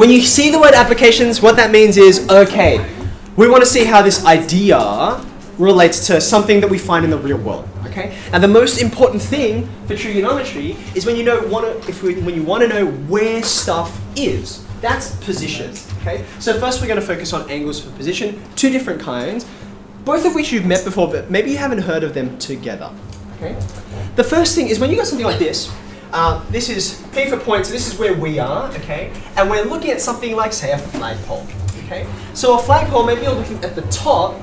When you see the word applications, what that means is, okay, we want to see how this idea relates to something that we find in the real world. Okay, and the most important thing for trigonometry is when you know want to, if we, when you want to know where stuff is. That's position. Okay, so first we're going to focus on angles for position, two different kinds, both of which you've met before, but maybe you haven't heard of them together. Okay, the first thing is when you got something like this. Uh, this is P for point, so this is where we are, okay? And we're looking at something like, say, a flagpole, okay? So a flagpole, maybe you're looking at the top,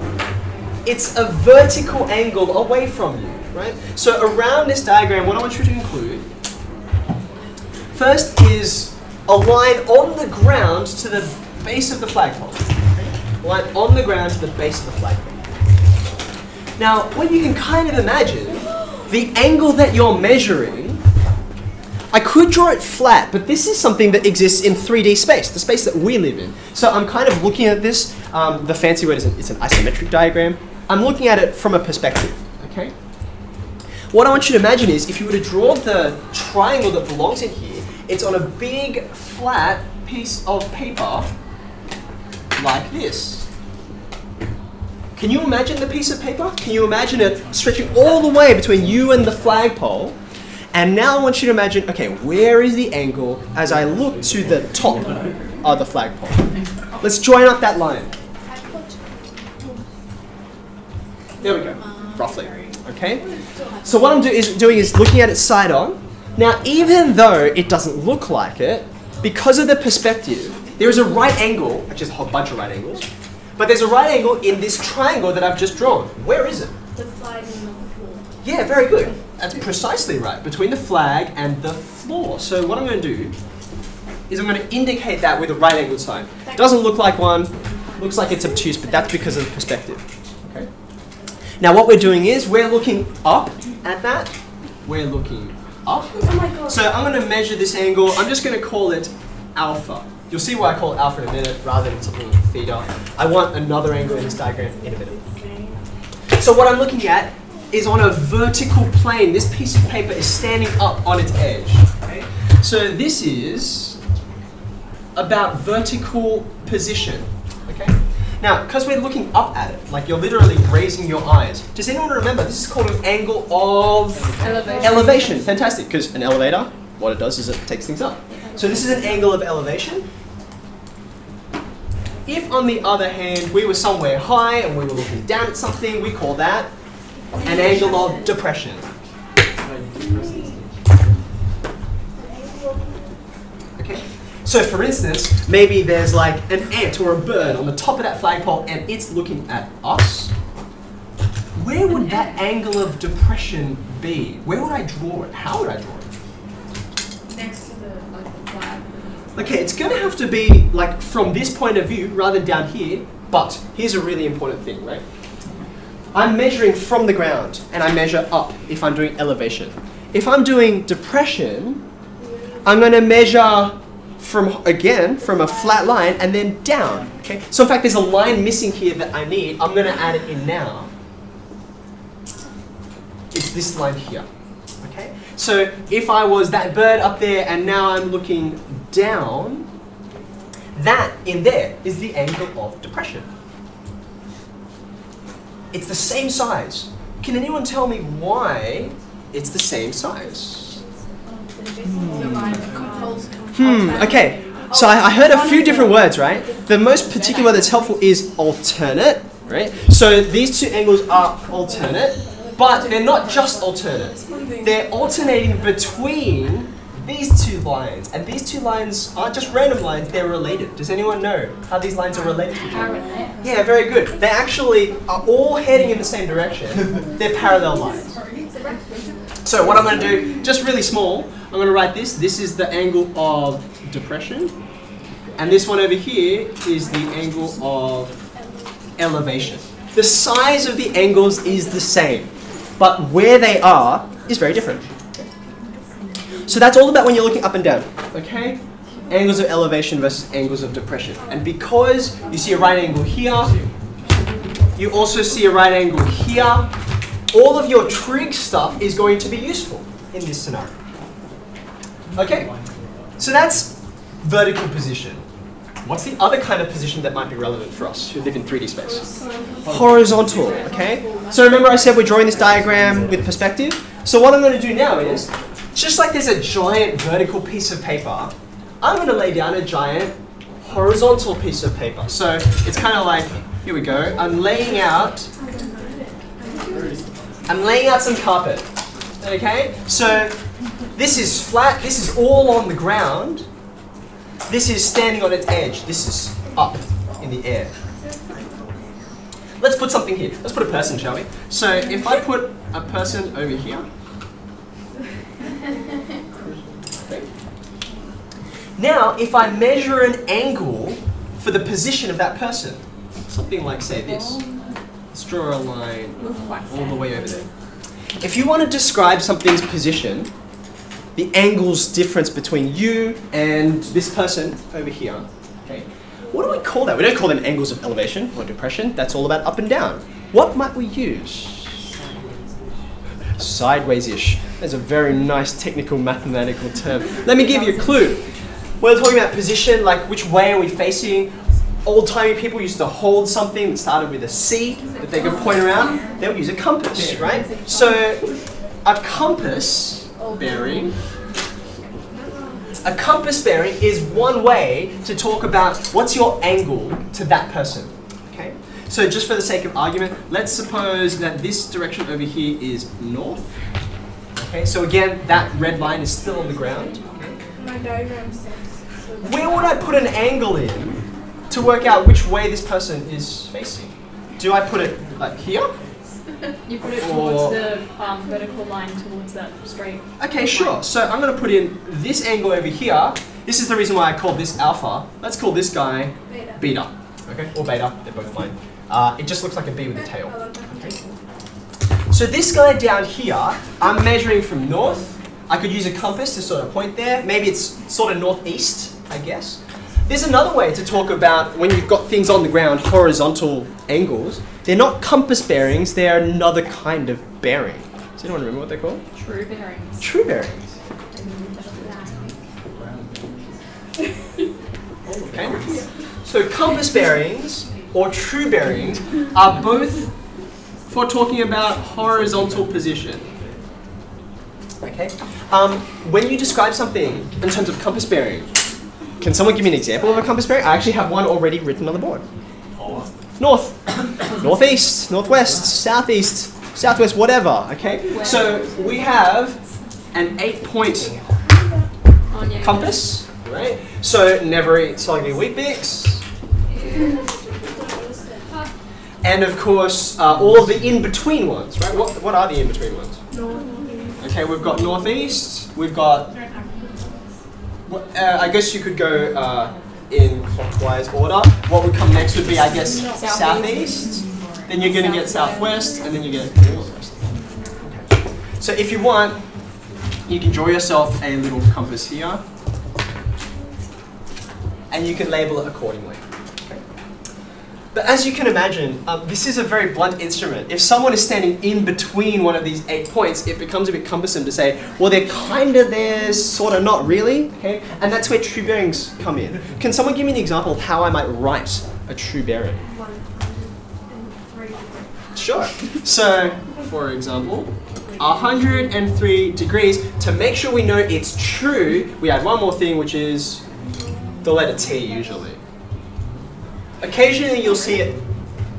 it's a vertical angle away from you, right? So around this diagram, what I want you to include, first is a line on the ground to the base of the flagpole. Okay? Line on the ground to the base of the flagpole. Now, what you can kind of imagine, the angle that you're measuring I could draw it flat, but this is something that exists in 3D space, the space that we live in. So I'm kind of looking at this, um, the fancy word is an, it's an isometric diagram. I'm looking at it from a perspective, okay? What I want you to imagine is if you were to draw the triangle that belongs in here, it's on a big flat piece of paper like this. Can you imagine the piece of paper? Can you imagine it stretching all the way between you and the flagpole? And now I want you to imagine, okay, where is the angle as I look to the top of the flagpole? Let's join up that line. There we go, roughly. Okay? So what I'm do is, doing is looking at it side on. Now, even though it doesn't look like it, because of the perspective, there is a right angle, which is a whole bunch of right angles, but there's a right angle in this triangle that I've just drawn. Where is it? The flag the. Yeah, very good. That's precisely right, between the flag and the floor. So what I'm going to do is I'm going to indicate that with a right angled sign. It Doesn't look like one, looks like it's obtuse, but that's because of the perspective. Okay. Now what we're doing is we're looking up at that. We're looking up. Oh my god. So I'm going to measure this angle. I'm just going to call it alpha. You'll see why I call it alpha in a minute rather than something like theta. I want another angle in this diagram in a minute. So what I'm looking at is on a vertical plane. This piece of paper is standing up on its edge. Okay? So this is about vertical position. Okay? Now, because we're looking up at it, like you're literally raising your eyes. Does anyone remember? This is called an angle of Elevation. elevation. Fantastic, because an elevator, what it does is it takes things up. So this is an angle of elevation. If, on the other hand, we were somewhere high and we were looking down at something, we call that an angle of depression. Okay. So for instance, maybe there's like an ant or a bird on the top of that flagpole and it's looking at us. Where would that angle of depression be? Where would I draw it? How would I draw it? Next to the like the flag. Okay, it's going to have to be like from this point of view rather than down here. But here's a really important thing, right? I'm measuring from the ground and I measure up if I'm doing elevation. If I'm doing depression, I'm going to measure from again from a flat line and then down. Okay. So in fact, there's a line missing here that I need. I'm going to add it in now. It's this line here. Okay. So if I was that bird up there and now I'm looking down, that in there is the angle of depression. It's the same size. Can anyone tell me why it's the same size? Hmm, okay. So I, I heard a few different words, right? The most particular that's helpful is alternate, right? So these two angles are alternate, but they're not just alternate. They're alternating between these two lines. And these two lines aren't just random lines, they're related. Does anyone know how these lines are related to each other? Yeah, very good. They actually are all heading in the same direction. They're parallel lines. So what I'm going to do, just really small, I'm going to write this. This is the angle of depression. And this one over here is the angle of elevation. The size of the angles is the same, but where they are is very different. So that's all about when you're looking up and down, okay? Angles of elevation versus angles of depression. And because you see a right angle here, you also see a right angle here, all of your trig stuff is going to be useful in this scenario. Okay, so that's vertical position. What's the other kind of position that might be relevant for us who live in 3D space? Horizontal, okay? So remember I said we're drawing this diagram with perspective? So what I'm going to do now is, just like there's a giant vertical piece of paper, I'm going to lay down a giant horizontal piece of paper. So it's kind of like, here we go, I'm laying out, I'm laying out some carpet, okay? So this is flat, this is all on the ground, this is standing on its edge. This is up in the air. Let's put something here. Let's put a person, shall we? So if I put a person over here. Now, if I measure an angle for the position of that person, something like, say, this. Let's draw a line all the way over there. If you want to describe something's position, the angles difference between you and this person over here. Okay. What do we call that? We don't call them angles of elevation or depression. That's all about up and down. What might we use? Sideways-ish. That's a very nice technical mathematical term. Let me give you a clue. We're talking about position, like which way are we facing? Old-timey people used to hold something that started with a C that they could point around. They would use a compass, right? So a compass bearing. A compass bearing is one way to talk about what's your angle to that person. Okay? So just for the sake of argument, let's suppose that this direction over here is north. Okay, so again, that red line is still on the ground. My diagram says. Where would I put an angle in to work out which way this person is facing? Do I put it like here? You put it towards the um, vertical line towards that straight. Okay, sure. So I'm going to put in this angle over here. This is the reason why I called this alpha. Let's call this guy Beta. beta. Okay, or beta. They're both fine. Uh, it just looks like a B with a tail. So this guy down here, I'm measuring from north. I could use a compass to sort of point there. Maybe it's sort of northeast, I guess. There's another way to talk about when you've got things on the ground, horizontal angles. They're not compass bearings, they're another kind of bearing. Does anyone remember what they're called? True bearings. True bearings. Okay. So compass bearings or true bearings are both for talking about horizontal position. Okay. Um, when you describe something in terms of compass bearing, can someone give me an example of a compass bearing? I actually have one already written on the board. North, northeast, northwest, southeast, southwest, whatever. Okay. So we have an eight-point compass, right? So never eat soggy Weet-Bix. And of course, uh, all of the in-between ones, right? What, what are the in-between ones? Okay, we've got northeast, we've got, uh, I guess you could go uh, in clockwise order. What would come next would be, I guess, southeast. Then you're going to get southwest, and then you get northwest. So if you want, you can draw yourself a little compass here, and you can label it accordingly. But as you can imagine, um, this is a very blunt instrument. If someone is standing in between one of these eight points, it becomes a bit cumbersome to say, well, they're kind of there, sort of not really. Okay, and that's where true bearings come in. Can someone give me an example of how I might write a true bearing? One three. Sure. So, for example, 103 degrees. To make sure we know it's true, we add one more thing, which is the letter T usually. Occasionally you'll see it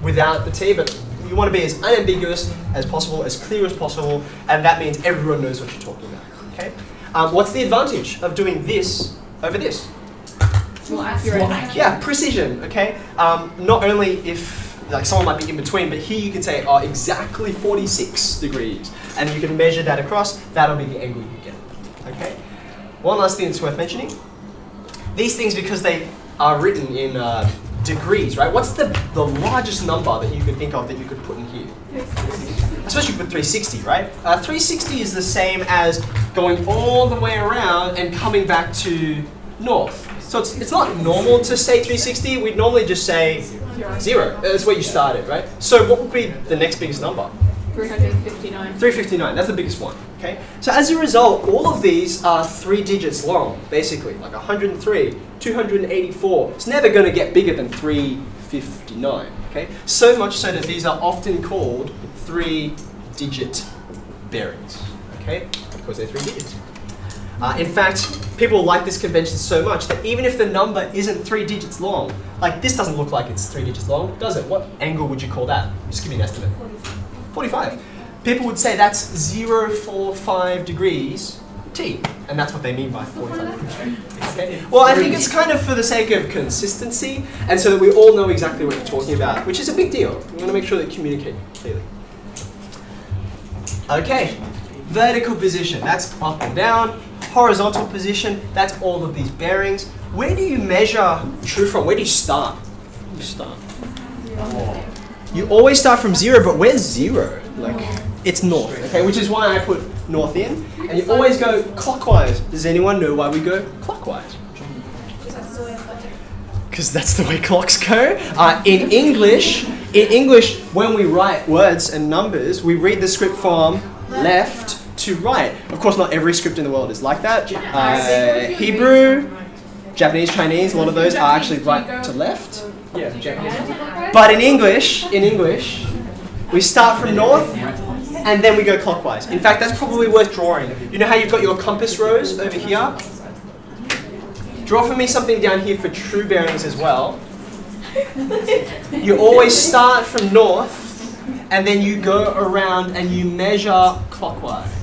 without the T, but you want to be as unambiguous as possible, as clear as possible, and that means everyone knows what you're talking about. Okay? Um, what's the advantage of doing this over this? more accurate. Yeah, precision. Okay. Um, not only if like someone might be in between, but here you can say, oh, exactly 46 degrees, and you can measure that across. That'll be the angle you get. Okay. One last thing that's worth mentioning. These things, because they are written in uh, degrees, right? What's the the largest number that you could think of that you could put in here? Especially with 360, right? Uh, 360 is the same as going all the way around and coming back to north. So it's, it's not normal to say 360. We'd normally just say zero. That's where you started, right? So what would be the next biggest number? 359. 359, that's the biggest one. Okay? So as a result, all of these are three digits long, basically, like 103, 284. It's never going to get bigger than 359. Okay? So much so that these are often called three digit bearings. Okay? Because they're three digits. Uh, in fact, people like this convention so much that even if the number isn't three digits long, like this doesn't look like it's three digits long, does it? What angle would you call that? Just give me an estimate. 45. People would say that's 045 degrees T, and that's what they mean by 45 degrees. Okay? Well, I think it's kind of for the sake of consistency, and so that we all know exactly what you're talking about, which is a big deal. We want to make sure that you communicate clearly. Okay, vertical position, that's up and down. Horizontal position, that's all of these bearings. Where do you measure true from? Where do you start? You start. Oh. You always start from zero, but where's zero? Like, it's north, okay? Which is why I put north in. And you always go clockwise. Does anyone know why we go clockwise? Because that's the way clocks go. Uh, in English, in English, when we write words and numbers, we read the script from left to right. Of course, not every script in the world is like that. Uh, Hebrew, Japanese, Chinese, a lot of those are actually right to left. Yeah, Japanese. But in English, in English, we start from north and then we go clockwise. In fact, that's probably worth drawing. You know how you've got your compass rose over here? Draw for me something down here for true bearings as well. You always start from north and then you go around and you measure clockwise.